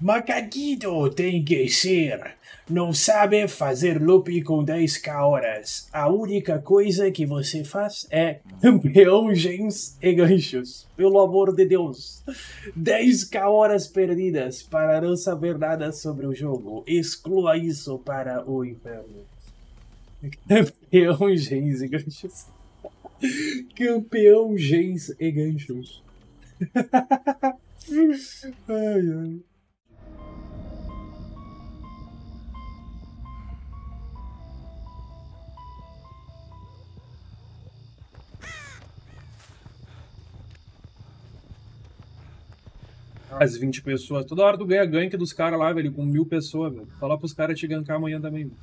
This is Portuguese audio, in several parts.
Macaquito tem que ser. Não sabe fazer loop com 10k horas. A única coisa que você faz é gens e ganchos. Pelo amor de Deus. 10k horas perdidas para não saber nada sobre o jogo. Exclua isso para o inferno. Campeão, gens e ganchos. Campeão, gens e ganchos. ai, ai. As 20 pessoas. Toda hora tu ganha gank dos caras lá, velho, com mil pessoas, velho. Falar pros caras te gankar amanhã também. Velho.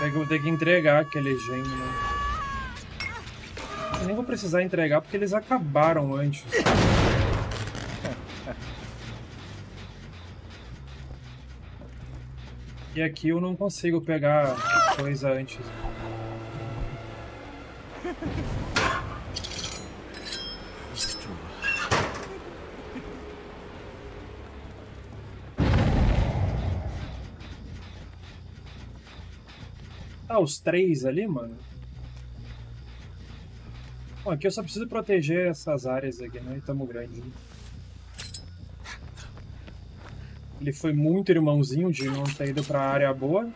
É que eu vou ter que entregar aquele gênio, né? Eu nem vou precisar entregar porque eles acabaram antes. E aqui eu não consigo pegar coisa antes. Tá os três ali, mano? Bom, aqui eu só preciso proteger essas áreas aqui, né? E tamo grande. Ele foi muito irmãozinho de não ter ido pra área boa.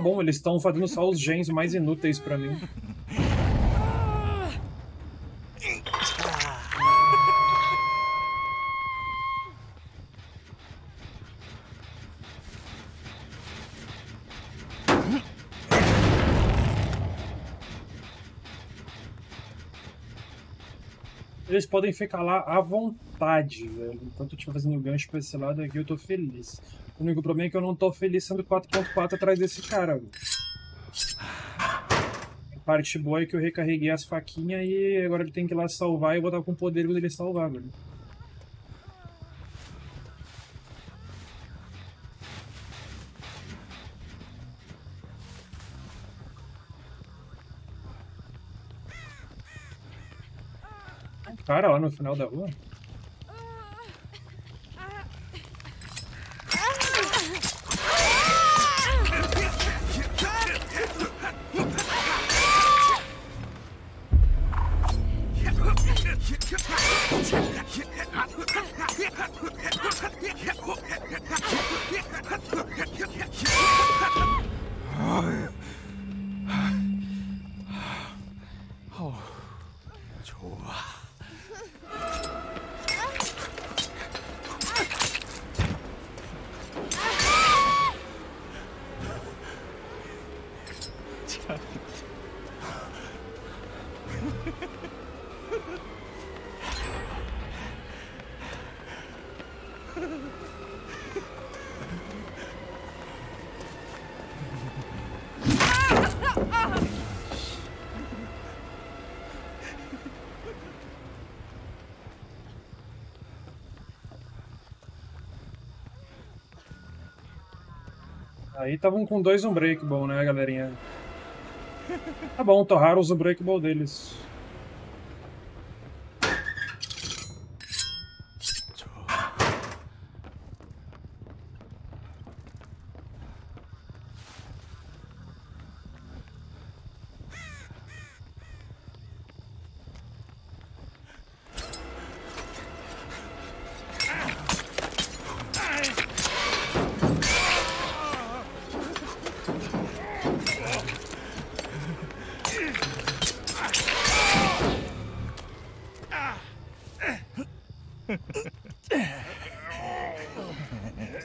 Bom, eles estão fazendo só os gens mais inúteis pra mim. Eles podem ficar lá à vontade, velho. Enquanto eu estiver fazendo gancho pra esse lado aqui, eu tô feliz. O único problema é que eu não tô feliz sendo 4.4 atrás desse cara, velho. A parte boa é que eu recarreguei as faquinhas e agora ele tem que ir lá salvar e eu vou estar com o poder dele salvar, velho. Cara lá no final da rua? Aí estavam com dois Unbreakable, né, galerinha? Tá bom, torraram os Unbreakable deles.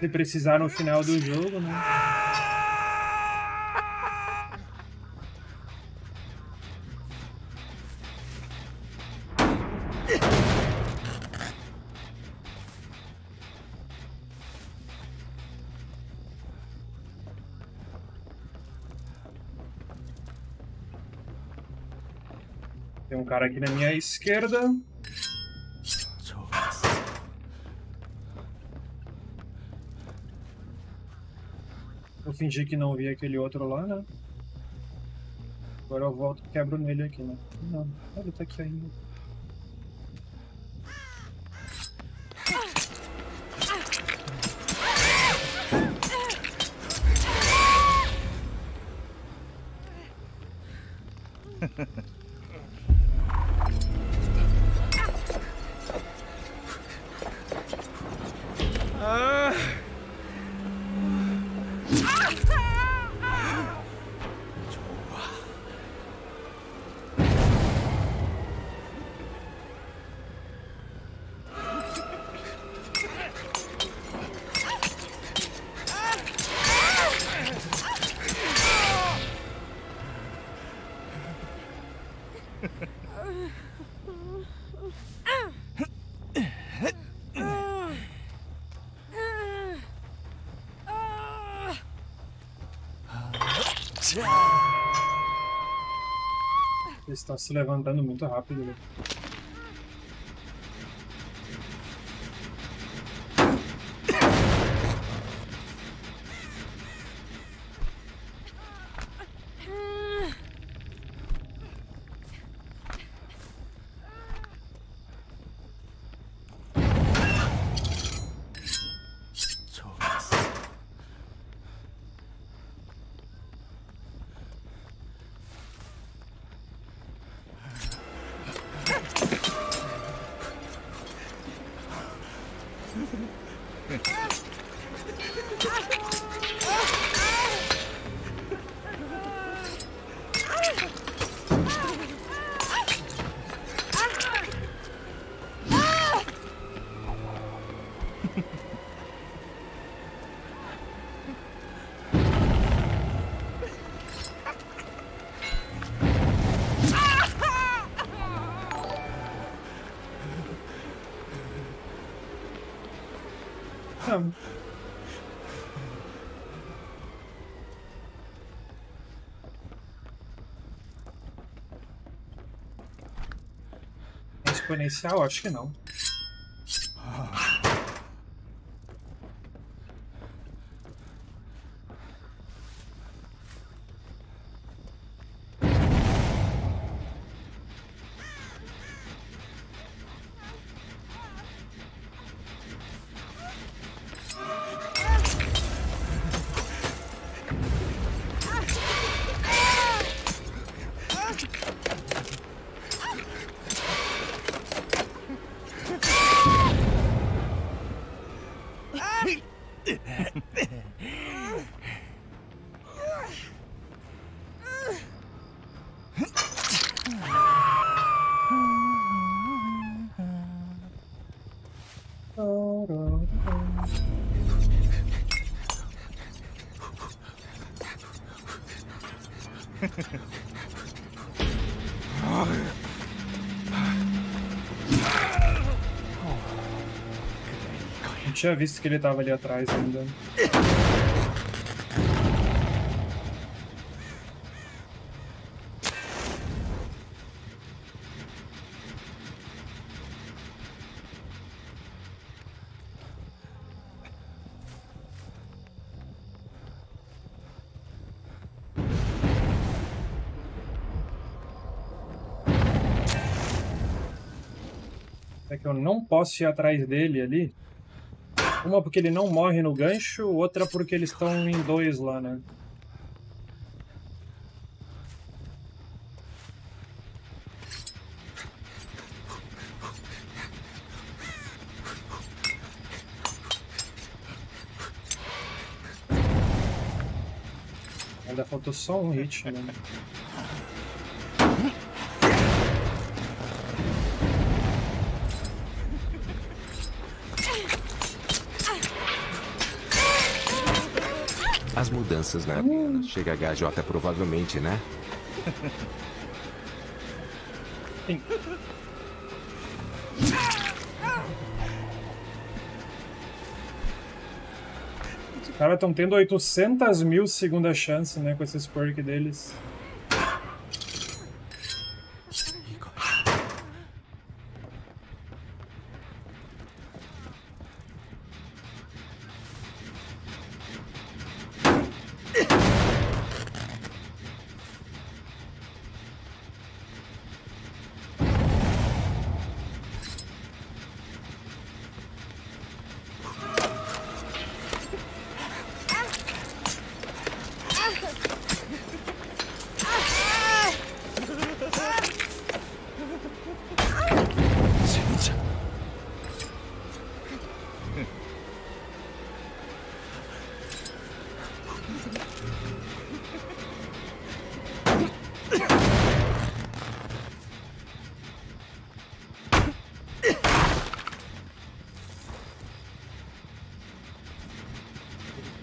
Se precisar no final do jogo, né? Tem um cara aqui na minha esquerda. Fingi que não vi aquele outro lá, né? Agora eu volto e quebro nele aqui, né? Não, ele tá aqui ainda. Eles estão se levantando muito rápido. Né? Não. Exponencial? Acho que não. Tinha visto que ele tava ali atrás ainda. É que eu não posso ir atrás dele ali. Uma porque ele não morre no gancho, outra porque eles estão em dois lá, né? Ainda faltou só um hit, né? Crianças, né? Hum. Chega a HJ provavelmente, né? Sim. Os caras estão tendo 800 mil segunda chance, né, com esses perk deles.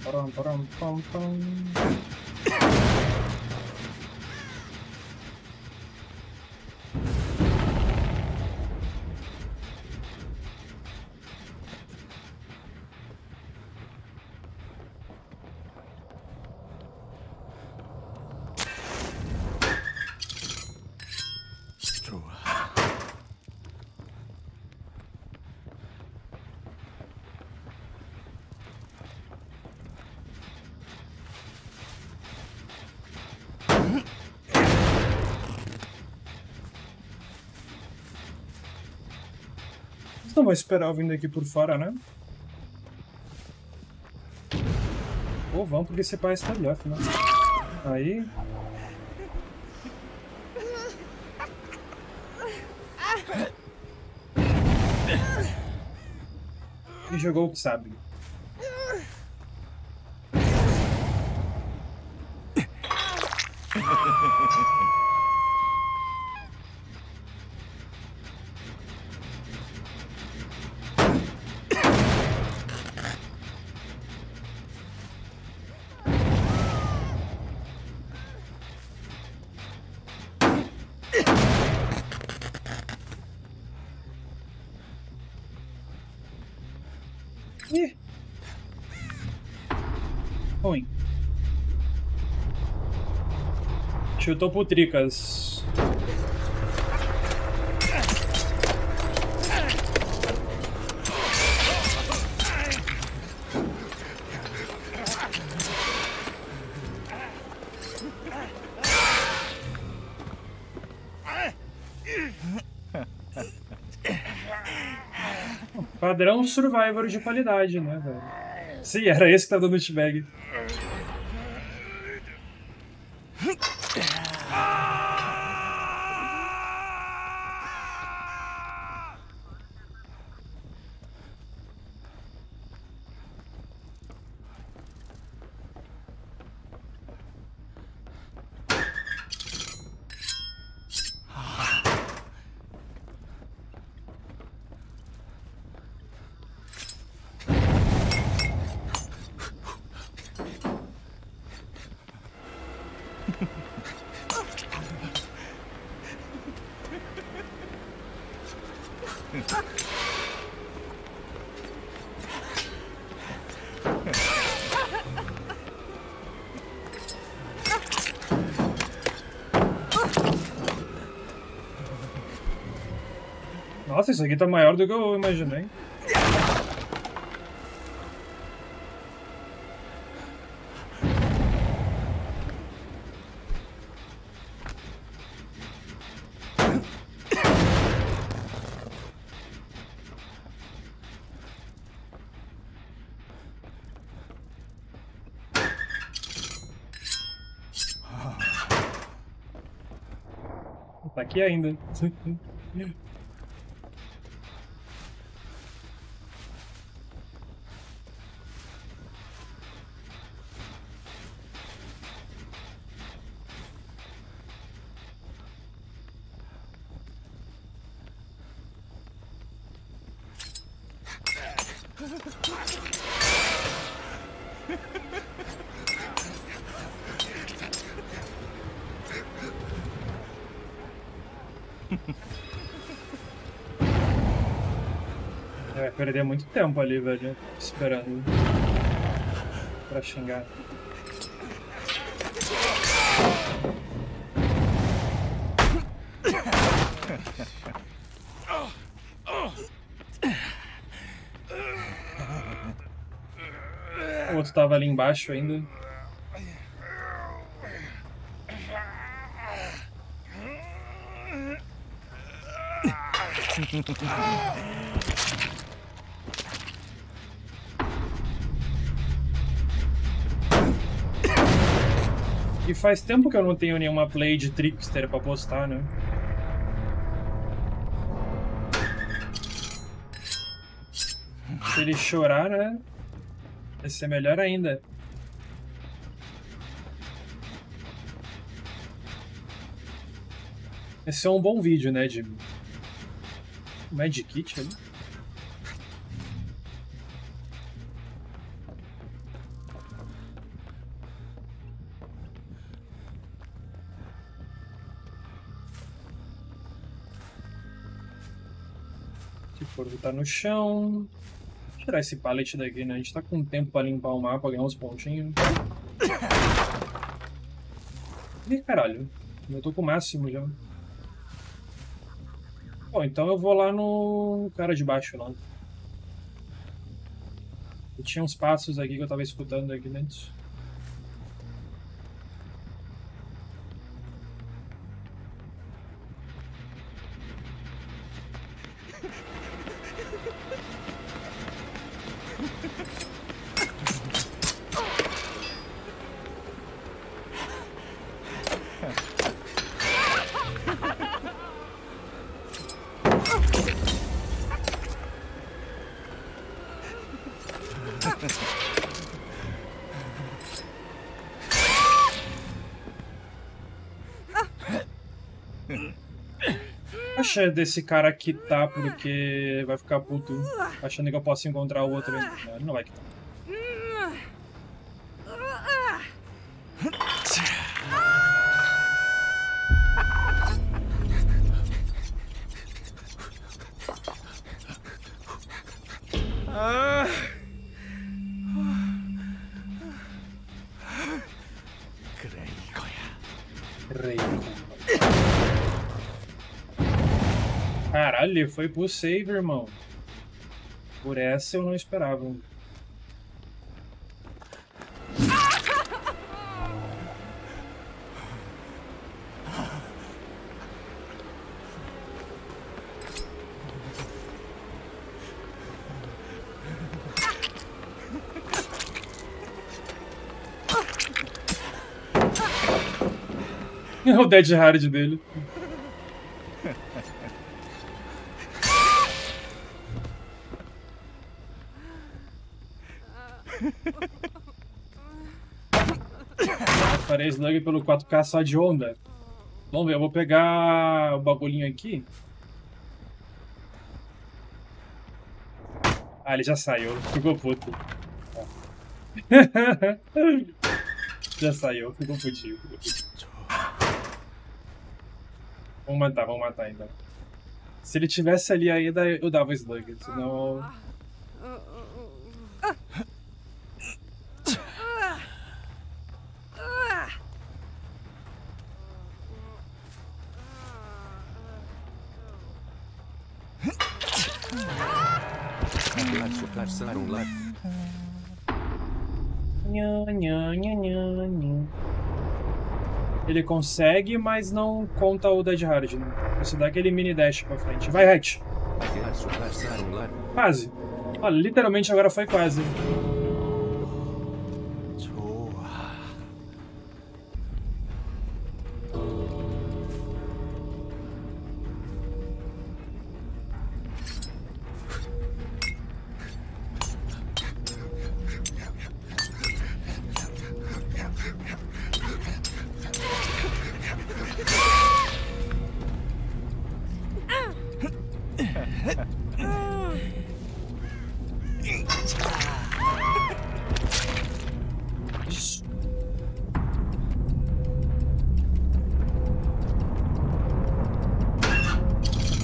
Pum, pum, pum. Não vai esperar vindo aqui por fora, né? Ou vão porque esse pai está né? Aí. E jogou o que sabe. Chutou pro Tricas. Padrão Survivor de qualidade, né, velho? Sim, era esse que tá dando o bag. Nossa, isso aqui tá maior do que eu imaginei. Tá aqui ainda. muito tempo ali, velho. Esperando. Pra xingar. O outro tava ali embaixo ainda. E faz tempo que eu não tenho nenhuma play de Trickster pra postar, né? Se ele chorar, né? Vai ser melhor ainda. Esse é um bom vídeo, né, de Magic Kit ali. Se botar no chão. Tirar esse pallet daqui, né? A gente tá com tempo pra limpar o mapa, ganhar uns pontinhos. Ih, caralho. Eu tô com o máximo já. Bom, então eu vou lá no cara de baixo lá. E tinha uns passos aqui que eu tava escutando aqui dentro. Acha desse cara quitar porque vai ficar puto achando que eu posso encontrar o outro. Não, ele não vai quitar. Ele foi pro save, irmão. Por essa eu não esperava. o Dead Hard dele. Farei slug pelo 4K só de onda. Vamos ver, eu vou pegar o bagulhinho aqui. Ah, ele já saiu. Ficou puto. já saiu, ficou putinho. Vamos matar, vamos matar então. Se ele tivesse ali ainda, eu dava slug, senão. Ele consegue, mas não conta o Dead Hard, né? Você dá aquele mini dash pra frente. Vai, Hatch. Quase. Olha, literalmente agora foi quase.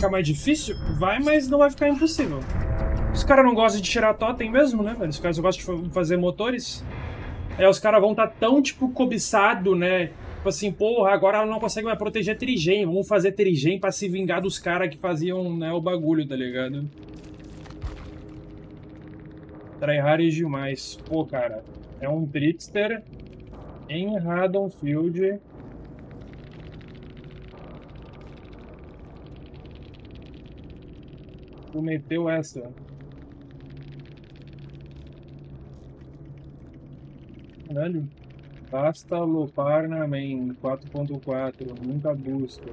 Ficar mais difícil? Vai, mas não vai ficar impossível. Os caras não gostam de tirar totem mesmo, né, velho? Os caras gostam de fazer motores. É, os caras vão estar tá tão, tipo, cobiçado, né? Tipo assim, porra, agora ela não consegue mais proteger Trigem. Vamos fazer Trigem pra se vingar dos caras que faziam, né, o bagulho, tá ligado? Tryhard demais. Pô, cara, é um Trickster em Haddonfield. Tu meteu essa. Caralho. Basta lupar na main 4.4, nunca busca.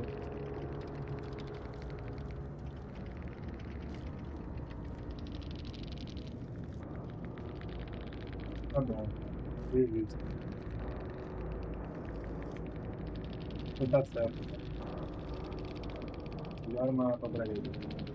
Tá bom. Beleza. Então tá certo. Melhor mapa pra ele.